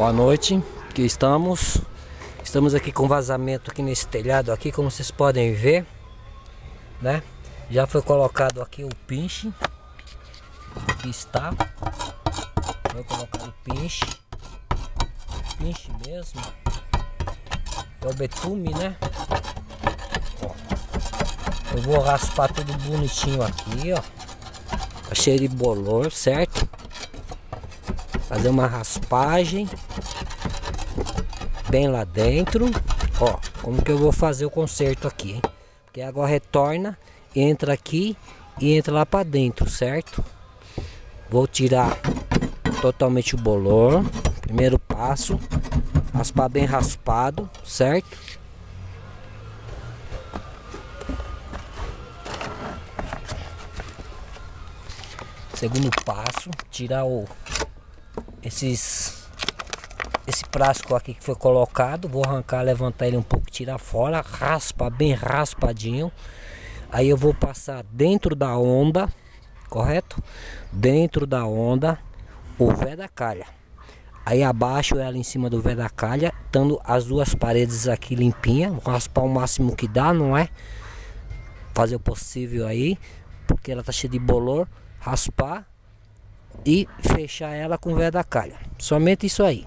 Boa noite, aqui estamos. Estamos aqui com vazamento aqui nesse telhado aqui, como vocês podem ver, né? Já foi colocado aqui o pinche. Aqui está. Foi colocado o pinche. Pinche mesmo. É o betume, né? Eu vou raspar tudo bonitinho aqui, ó. Tá cheio de bolor, certo? Fazer uma raspagem bem lá dentro. Ó, como que eu vou fazer o conserto aqui, hein? Porque agora retorna, entra aqui e entra lá para dentro, certo? Vou tirar totalmente o bolor. Primeiro passo, raspar bem raspado, certo? Segundo passo, tirar o esses esse plástico aqui que foi colocado, vou arrancar, levantar ele um pouco, tirar fora, raspa bem raspadinho. Aí eu vou passar dentro da onda, correto? Dentro da onda o vé da calha. Aí abaixo ela em cima do vé da calha, estando as duas paredes aqui limpinha, raspar o máximo que dá, não é? Fazer o possível aí, porque ela tá cheia de bolor, raspar e fechar ela com o vé da calha. Somente isso aí.